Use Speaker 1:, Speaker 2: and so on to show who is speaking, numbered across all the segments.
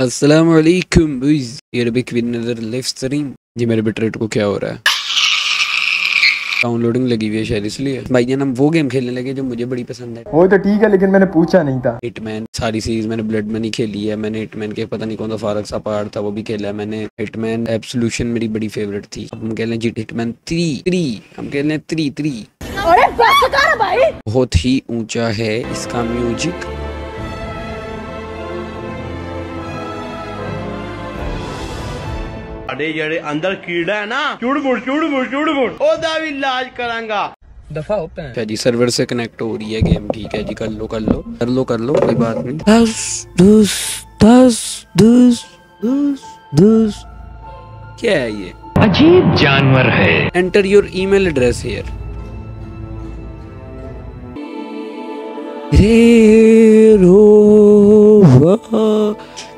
Speaker 1: अस्सलाम वालेकुम बॉयज़ ये रबिक विद अनदर लाइव स्ट्रीम जी मेरे बिटरेट को क्या हो रहा है? डाउनलोडिंग लगी हुई है शायद इसलिए। भाई जान हम वो गेम खेलने लगे जो मुझे बड़ी पसंद है।
Speaker 2: वो तो ठीक है लेकिन मैंने पूछा नहीं था।
Speaker 1: हिटमैन सारी सीरीज़ मैंने ब्लड मनी खेली है। मैंने हिटमैन के पता नहीं कौन सा फारक सा पार्ट था वो भी खेला है मैंने। हिटमैन एब्सोल्यूशन मेरी बड़ी फेवरेट थी। अब हम कह रहे हैं जी हिटमैन थ्री थ्री हम कह रहे हैं थ्री थ्री
Speaker 3: अरे बस कर भाई।
Speaker 1: बहुत ही ऊँचा है इसका म्यूज़िक
Speaker 4: ਸਾਡੇ ਜਿਹੜੇ ਅੰਦਰ ਕੀੜਾ ਹੈ ਨਾ ਚੁੜ ਮੁੜ ਚੁੜ ਮੁੜ ਚੁੜ ਮੁੜ ਉਹਦਾ ਵੀ ਇਲਾਜ ਕਰਾਂਗਾ
Speaker 1: अच्छा जी सर्वर से कनेक्ट हो रही है गेम ठीक है जी कर लो कर लो कर लो कर लो कोई बात नहीं दस दस दस दस दस दस क्या है ये
Speaker 5: अजीब जानवर है
Speaker 1: enter your email address here रे रो वा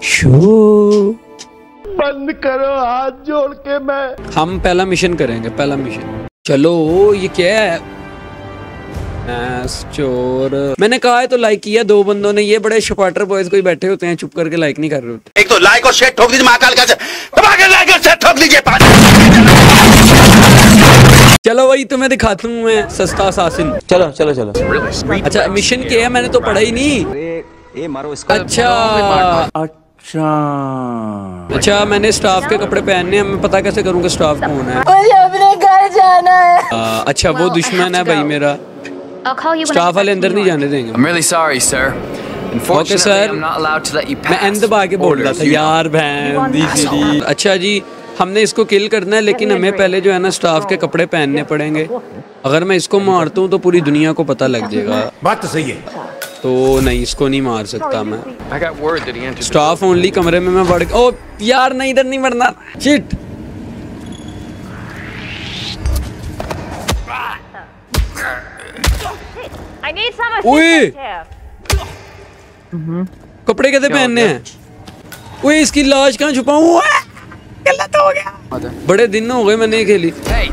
Speaker 1: शो
Speaker 4: बंद करो हाथ जोड़ के मैं।
Speaker 1: हम पहला मिशन करेंगे पहला मिशन चलो ये क्या है? चोर। मैंने कहा है तो लाइक किया दो बंदों ने। ये बड़े शपाटर बॉयज़ कोई बैठे होते हैं चुप करके लाइक नहीं कर रहे होते।
Speaker 6: एक तो लाइक और शेयर ठोक दीजिए महाकाल का दबा के लाइक और शेयर ठोक दीजिए पाँच
Speaker 1: चलो वही तुम्हें दिखाता हूँ मैं सस्ता सासिन
Speaker 7: चलो चलो चलो।
Speaker 1: अच्छा मिशन क्या है मैंने तो पढ़ा ही नहीं। ए मारो इसका। अच्छा।
Speaker 7: अच्छा।
Speaker 1: अच्छा मैंने स्टाफ के कपड़े पहनने हैं मैं पता कैसे करूँगा स्टाफ कौन है?
Speaker 3: मुझे अपने घर जाना है।
Speaker 1: आ, अच्छा वो दुश्मन है भाई मेरा। स्टाफ वाले अंदर नहीं जाने देंगे।
Speaker 8: I'm really sorry, sir. Unfortunately,
Speaker 1: sir.
Speaker 8: I'm not allowed to let you
Speaker 1: मैं. एंड दबा के बोल रहा था यार बहन अच्छा जी हमने इसको किल करना है लेकिन हमें पहले जो है ना स्टाफ के कपड़े पहनने पड़ेंगे। अगर मैं इसको मारता हूँ तो पूरी दुनिया को पता लग जाएगा।
Speaker 6: बात तो सही है।
Speaker 1: तो नहीं इसको नहीं मार सकता मैं। स्टाफ ओनली कमरे में मैं बढ़ ओ यार नहीं इधर नहीं मरना। Shit
Speaker 9: I need some
Speaker 1: Ui.
Speaker 9: assistance here.
Speaker 1: कपड़े कैसे पहनने हैं? ओए इसकी लाश कहाँ छुपाऊं गलत हो गया। बड़े दिन हो गए मैंने खेली।
Speaker 8: Hey,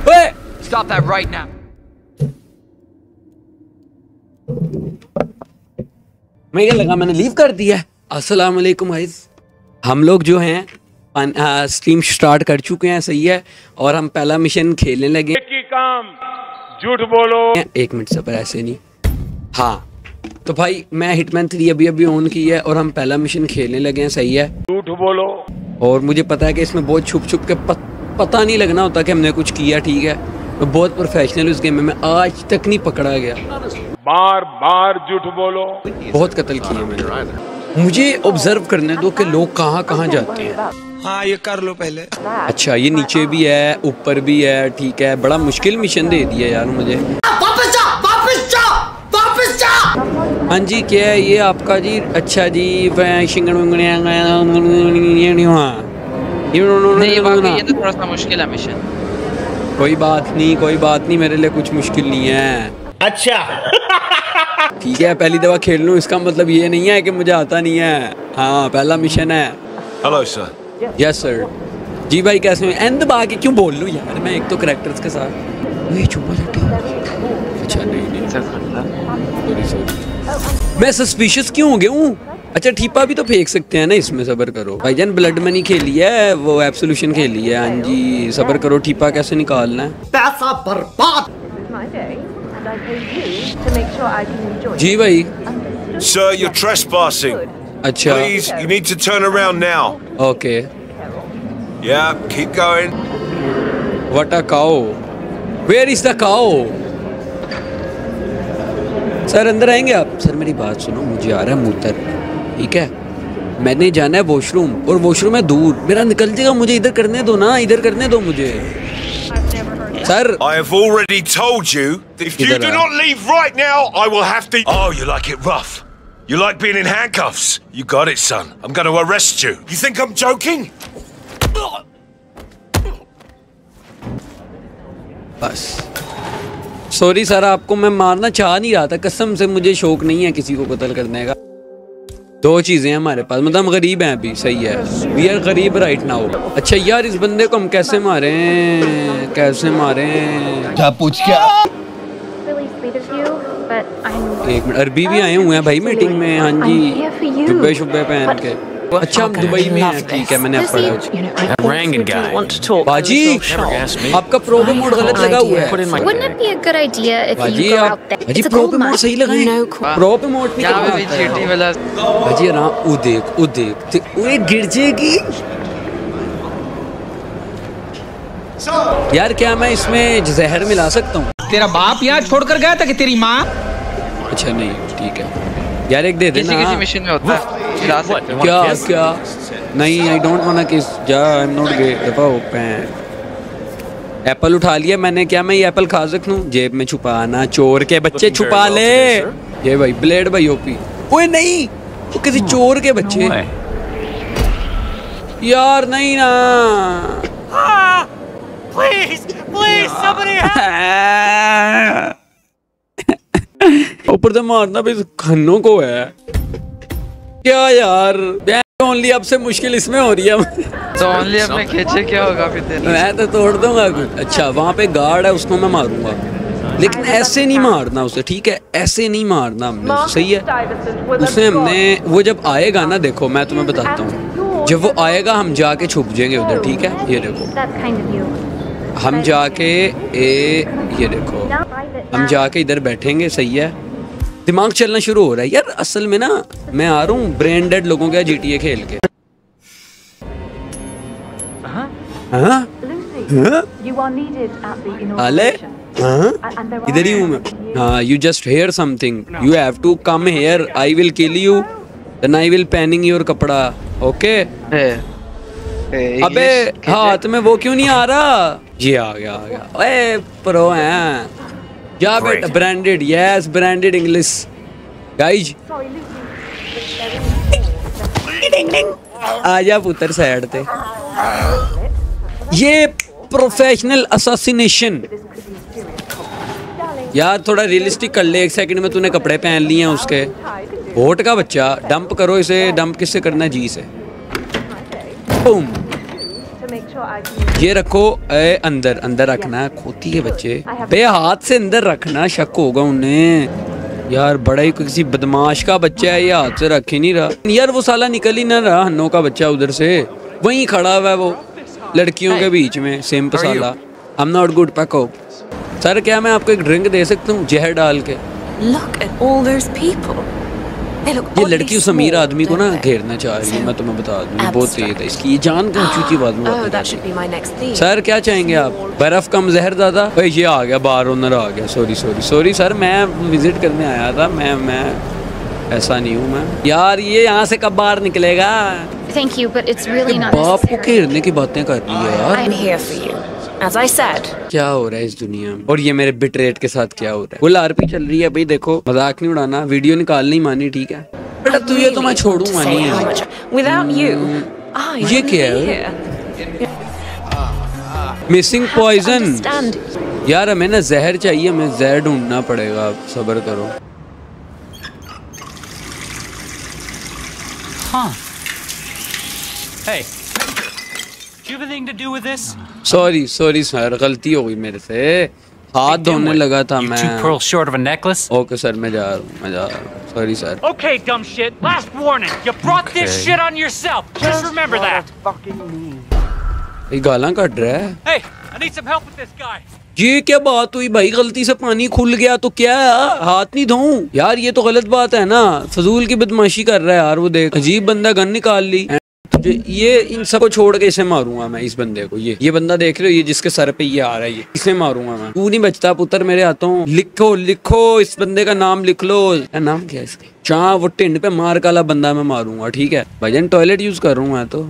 Speaker 1: ओए
Speaker 8: stop that right now.
Speaker 1: मैं क्या लगा मैंने लीव कर दिया अस्सलाम वालेकुम गाइस हम लोग जो हैं स्ट्रीम स्टार्ट कर चुके हैं सही है और हम पहला मिशन खेलने लगे।
Speaker 4: की काम झूठ बोलो।
Speaker 1: एक मिनट से पर ऐसे नहीं। हाँ तो भाई मैं हिटमैन थ्री अभी अभी ऑन की है और हम पहला मिशन खेलने लगे हैं सही है।
Speaker 4: झूठ बोलो।
Speaker 1: और मुझे पता है कि इसमें बहुत छुप छुप के पत, पता नहीं लगना होता कि हमने कुछ किया ठीक है। मैं बहुत प्रोफेशनल हूँ इस गेम में मैं आज तक नहीं पकड़ा गया।
Speaker 4: बार बार झूठ बोलो।
Speaker 1: बहुत कत्ल किए मैंने। मुझे ऑब्ज़र्व करने दो कि लोग कहाँ कहाँ जाते हैं।
Speaker 6: हाँ ये कर लो पहले।
Speaker 1: अच्छा ये नीचे भी है ऊपर भी है ठीक है। बड़ा मुश्किल मिशन दे दिया यार मुझे।
Speaker 6: वापस जा वापस जा वापस जा
Speaker 1: हाँ जी क्या है ये आपका जी? अच्छा जी वह शिंगड़ विंगड़िया
Speaker 8: नहीं ये वाकई ये थोड़ा सा मुश्किल मिशन
Speaker 1: कोई बात नहीं कोई बात नहीं मेरे लिए कुछ मुश्किल नहीं है।
Speaker 4: अच्छा।
Speaker 1: ठीक है पहली दफ़ा खेल लूँ इसका मतलब ये नहीं है कि मुझे आता नहीं है। हाँ पहला मिशन है।
Speaker 6: हेलो सर
Speaker 1: यस सर जी भाई कैसे हैं? एंड दबा के क्यों बोल लूँ यार मैं एक तो करेक्टर्स के साथ। ये चुपा चट्टी अच्छा नहीं नहीं। सॉरी सॉरी मैं सस्पिशियस क्यों हो गया हूँ? अच्छा ठीपा भी तो फेंक सकते हैं ना इसमें सबर करो। भाईजान ब्लड मनी खेली है वो एब्सोल्यूशन खेली है। हाँ जी सबर करो ठीपा कैसे निकालना है?
Speaker 6: पैसा बर्बाद।
Speaker 1: जी भाई।
Speaker 10: सर यू ट्रेसपासिंग
Speaker 1: अच्छा।
Speaker 10: Please you need to turn around now
Speaker 1: okay
Speaker 10: या keep going
Speaker 1: what a cow where is the cow sir अंदर आएँगे आप? सर मेरी बात सुनो मुझे आ रहा है मूत्र ठीक है? मैंने जाना है वॉशरूम और वॉशरूम है दूर। मेरा निकल जाएगा मुझे इधर करने दो ना इधर करने दो मुझे। Sir
Speaker 10: I have already told you that if you
Speaker 1: Either
Speaker 10: do
Speaker 1: way.
Speaker 10: not leave right now, I will have to. Oh, you like it rough. You like being in handcuffs. You got it, son. I'm going to arrest you. You think I'm joking?
Speaker 1: बस sorry sir आपको मैं मारना चाह नहीं रहा था कसम से मुझे शौक नहीं है किसी को कत्ल करने का दो चीज़ें हैं हमारे पास। मतलब हम गरीब हैं अभी सही है। वी आर गरीब राइट नाउ अच्छा यार इस बंदे को हम कैसे मारे? कैसे मारे?
Speaker 6: क्या पूछ क्या?
Speaker 1: एक मिनट अरबी भी आए हुए हैं भाई मीटिंग में हाँ जी। शुभे शुब्बे पहन के। अच्छा हम दुबई में हैं ठीक है मैंने पढ़ा
Speaker 9: talk.
Speaker 1: बाजी. आपका प्रोबो मोड गलत लगा हुआ है.
Speaker 5: In
Speaker 3: Wouldn't it be a good idea if you go out there? It's a
Speaker 1: pro
Speaker 3: mode
Speaker 1: सही लगाएँ मोड
Speaker 8: पे वाला
Speaker 1: बाजी आराम वो देख वो देख। ते- ओए गिर जाएगी। यार क्या मैं इसमें जहर मिला सकता हूँ?
Speaker 11: तेरा बाप यहाँ छोड़कर गया था कि तेरी माँ?
Speaker 1: अच्छा नहीं ठीक है। यार एक दे देना।
Speaker 8: किसी किसी मिशन में होता है। सकते
Speaker 1: क्या क्या? नहीं आई डोंट वांट किस जा आई एम नॉट गे दफ़ा ओपन एप्पल उठा लिया मैंने। क्या मैं ये एप्पल खा सकूँ जेब में छुपाना चोर के बच्चे छुपा ले। ये भाई ब्लेड भाई ओपी ओए नहीं! वो किसी चोर के बच्चे। यार नहीं ना।
Speaker 5: Please, please, somebody
Speaker 1: ऊपर से मारना भी खन्नों को है। क्या यार? ओनली अब से मुश्किल इसमें हो रही है।
Speaker 8: तो ओनली अपने खींचे क्या होगा फिर तेरा
Speaker 1: मैं तो तोड़ दूँगा कुछ। अच्छा वहाँ पे गार्ड है उसको मैं मारूँगा। लेकिन ऐसे नहीं मारना उसे ठीक है? ऐसे नहीं मारना हमने सही है? उसे हमने वो जब आएगा ना देखो मैं तुम्हें बताता हूँ। जब वो आएगा हम जाके छुप जाएँगे उधर ठीक है? ये देखो. हम जाके ए ये देखो। हम जाके इधर बैठेंगे सही है? दिमाग चलना शुरू हो रहा है। यार असल में ना मैं आ रहा हूँ ब्रेन डेड लोगों का जीटीए खेल के। हाँ? हाँ? हाँ? इधर ही हूँ मैं। हाँ you just hear something you have to come here I will kill you then I will panning your कपड़ा. ओके अबे हाथ में वो क्यों नहीं आ रहा? ये आ गया आ गया। ओए प्रो हैं। जा बेटा branded yes branded English guys आ जा पुत्र साइड पे। ये प्रोफेशनल असोसिनेशन यार थोड़ा रियलिस्टिक कर ले एक सेकंड में तूने कपड़े पहन लिए हैं उसके। होट का बच्चा डंप करो इसे डंप किससे करना है? जी से। बूम ये रखो ए, अंदर अंदर रखना है खोती है बच्चे। बे हाथ से अंदर रखना शक होगा उन्हें। यार बड़ा ही किसी बदमाश का बच्चा है ये हाथ से रख ही नहीं रहा। यार वो साला निकल ही ना रहा हन्नो का बच्चा उधर से। वहीं खड़ा हुआ है वो लड़कियों के बीच में सेम साला I am not good pack up sir क्या मैं आपको एक ड्रिंक दे सकता हूँ जहर डाल के?
Speaker 12: Look at all those people.
Speaker 1: ये लड़की उस अमीर आदमी को ना घेरना चाह रही है मैं तुम्हें बता दूँ ये बहुत तेज है इसकी ये जान बात में
Speaker 12: Oh,
Speaker 1: बात
Speaker 12: theme.
Speaker 1: सर क्या चाहेंगे आप? बर्फ़ कम जहर ज़्यादा? भाई ये आ गया बार ओनर आ गया सॉरी सॉरी सॉरी सर मैं विज़िट करने आया था मैं मैं ऐसा नहीं हूँ मैं। यार ये यहाँ से कब बाहर निकलेगा?
Speaker 3: Thank you, but it's really not
Speaker 1: बाप को. घेरने की बातें कर रही है यार।
Speaker 12: As I said,
Speaker 1: क्या हो रहा है इस दुनिया में और ये मेरे बिट रेट के साथ क्या हो रहा है फुल आरपी चल रही है भाई देखो मज़ाक नहीं उड़ाना वीडियो निकालनी मानी ठीक है बेटा तू ये तो मैं नहीं
Speaker 12: how
Speaker 1: है.
Speaker 12: Without you, I
Speaker 1: ये क्या है? मिसिंग पॉइजन यार हमें ना जहर चाहिए हमें जहर ढूंढना पड़ेगा आप सब्र करो
Speaker 5: Huh. Hey. Do you have anything to do with this?
Speaker 1: Sorry sorry sir गलती हो गई मेरे से हाथ धोने लगा था मैं
Speaker 5: pearls short of a necklace?
Speaker 1: Okay sir मैं जा रहा हूँ मैं जा रहा हूँ sorry sir
Speaker 5: Okay, dumb shit. Last warning. You brought this
Speaker 1: Okay.
Speaker 5: shit on yourself. Just remember that.
Speaker 1: ये गालां कट रहा है
Speaker 5: Hey, I need some help with this guy.
Speaker 1: ये क्या बात हुई भाई गलती से पानी खुल गया तो क्या हाथ नहीं धोऊं यार ये तो गलत बात है ना फजूल की बदमाशी कर रहा है यार वो देख अजीब बंदा गन निकाल ली तुझे ये इन सबको छोड़ के इसे मारूँगा मैं इस बंदे को ये ये बंदा देख रहे हो ये जिसके सर पे ये आ रहा है ये इसे मारूँगा मैं तू नहीं बचता पुत्र मेरे हाथों लिखो लिखो इस बंदे का नाम लिख लो क्या नाम क्या इसका जहाँ वो टिंड पे मार काला बंदा मैं मारूँगा ठीक है भाईजान टॉयलेट यूज़ कर रहा हूँ मैं तो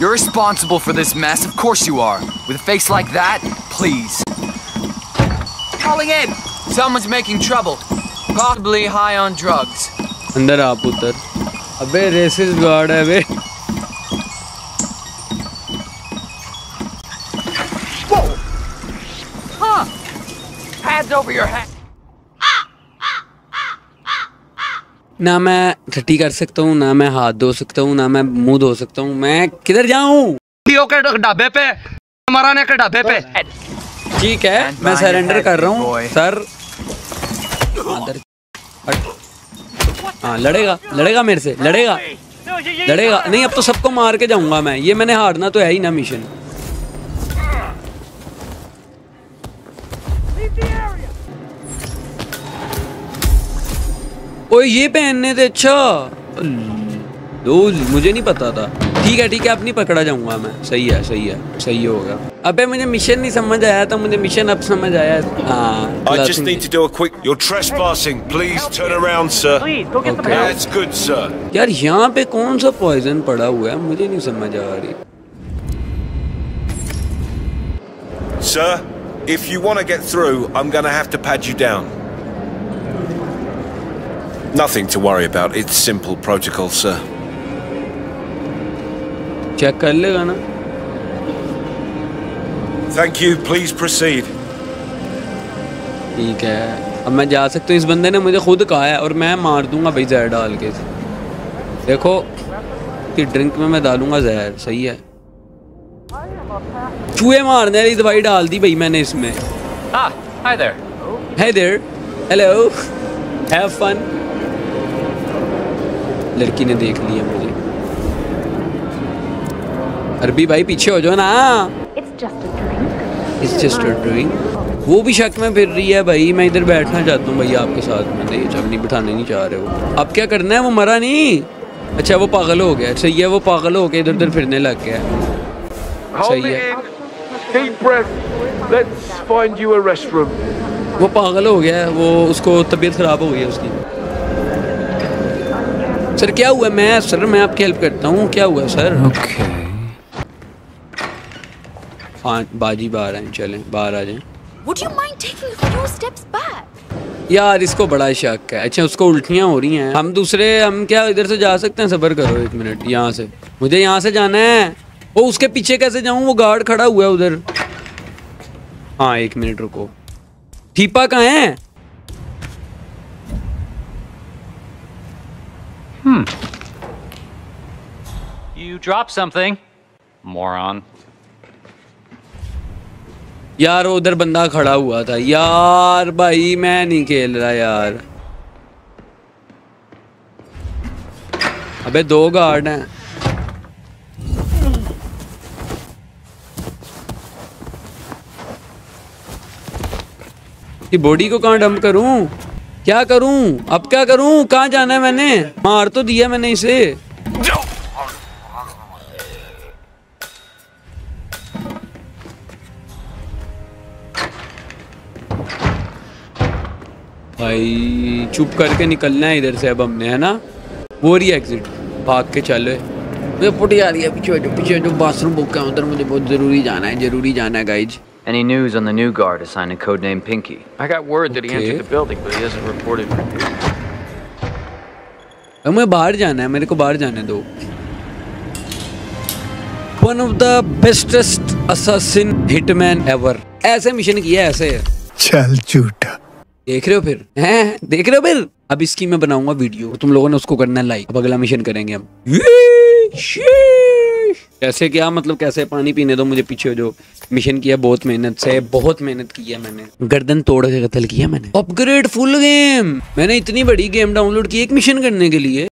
Speaker 13: You're responsible for this mess, of course you are. With a face like that, please. Calling in! Someone's making trouble. Possibly high on drugs.
Speaker 1: अंदर आप पुत्र अबे रेसिस गार्ड है बे
Speaker 13: Huh! Hands over your head.
Speaker 1: ना मैं टट्टी कर सकता हूँ ना मैं हाथ धो सकता हूँ ना मैं मुँह धो सकता हूँ मैं किधर जाऊँ
Speaker 13: के ढाबे पे मराने के ढाबे पे
Speaker 1: ठीक है मैं सरेंडर कर रहा हूँ सर। हाँ लड़ेगा लड़ेगा मेरे से, लड़ेगा लड़ेगा। नहीं, अब तो सबको मार के जाऊँगा मैं। ये मैंने हारना तो है ही ना मिशन ओए, ये पहनने थे अच्छा। मुझे नहीं पता था। ठीक है ठीक है अब नहीं पकड़ा जाऊंगा मैं सही है सही है सही होगा अबे मुझे मिशन नहीं समझ आया था मुझे मिशन अब समझ आया हाँ
Speaker 10: I just need to do a quick. You're trespassing. Please turn around, sir.
Speaker 11: Please, go get the
Speaker 10: Okay,
Speaker 11: help.
Speaker 10: That's good, sir.
Speaker 1: यार यहाँ पे कौन सा पॉइजन पड़ा हुआ है मुझे नहीं समझ आ रही
Speaker 10: Sir, if you want to get through, I'm going to have to pad you down. Nothing to worry about. It's simple protocol, sir.
Speaker 1: Check कर लेगा ना
Speaker 10: Thank you. Please proceed.
Speaker 1: ठीक है अब मैं जा सकता हूँ इस बंदे ने मुझे खुद कहा है और मैं मार दूँगा भाई जहर डाल के देखो कि ड्रिंक में मैं डालूँगा जहर सही है चूहे मारने वाली दवाई डाल दी भाई मैंने इसमें
Speaker 5: Ah, hi there.
Speaker 1: Hey there. Hello. Have fun. लड़की ने देख लिया मुझे अरबी भाई पीछे हो जाओ ना।
Speaker 9: It's just a drink.
Speaker 1: It's just a वो भी शक में फिर रही है भाई मैं इधर बैठना चाहता हूँ भाई आपके साथ में। नहीं जब नहीं बिठाने नहीं चाह रहे हो। अब क्या करना है? वो मरा नहीं। अच्छा वो पागल हो गया। सही है वो पागल हो गया इधर उधर फिरने लग गया। सही है।
Speaker 14: Let's find you a restroom.
Speaker 1: वो पागल हो गया है वो उसको तबीयत खराब हो गई है उसकी। सर क्या हुआ? मैं सर मैं आपकी हेल्प करता हूँ। क्या हुआ सर? ओके हाँ बाजी बाहर आए चलें बाहर आ जाएँ।
Speaker 12: Would you mind taking a few steps back?
Speaker 1: यार इसको बड़ा शक है। अच्छा उसको उल्टियाँ हो रही हैं। हम दूसरे हम क्या इधर से जा सकते हैं? सबर करो एक मिनट यहाँ से। मुझे यहाँ से जाना है। वो उसके पीछे कैसे जाऊँ? वो गार्ड खड़ा हुआ है उधर। हाँ एक मिनट रुको। ठीपा कहाँ है?
Speaker 5: Hmm. You dropped something. Moron.
Speaker 1: यार, उधर बंदा खड़ा हुआ था। यार भाई, मैं नहीं खेल रहा यार। अबे, दो गार्ड हैं। कि बॉडी को कहाँ डंप करूँ? क्या करूँ? अब क्या करूँ? कहाँ जाना है मैंने? मार तो दिया मैंने इसे। भाई चुप करके निकलना है इधर से अब हमने है ना? वो रही एग्जिट भाग के चलो। मुझे पुटी आ रही है पीछे जो पीछे जो बाथरूम बुक है उधर मुझे बहुत ज़रूरी जाना है ज़रूरी जाना है guys
Speaker 15: Any news on the new guard assigned to codename Pinky?
Speaker 11: I got word that he entered the building, but he hasn't reported.
Speaker 1: मुझे बाहर जाना है मेरे को बाहर जाने दो। One of the bestest assassin hitman ever ऐसे मिशन किया ऐसे।
Speaker 16: चल झूठा।
Speaker 1: देख रहे हो फिर? हैं? देख रहे हो फिर? अब इसकी मैं बनाऊँगा वीडियो तुम लोगों ने उसको करना है लाइक अब अगला मिशन करेंगे हम। कैसे क्या? मतलब कैसे? पानी पीने दो मुझे पीछे जो मिशन किया, बहुत मेहनत से, बहुत मेहनत की है मैंने। गर्दन तोड़ के कत्ल किया मैंने। अपग्रेड फुल गेम मैंने इतनी बड़ी गेम डाउनलोड की एक मिशन करने के लिए।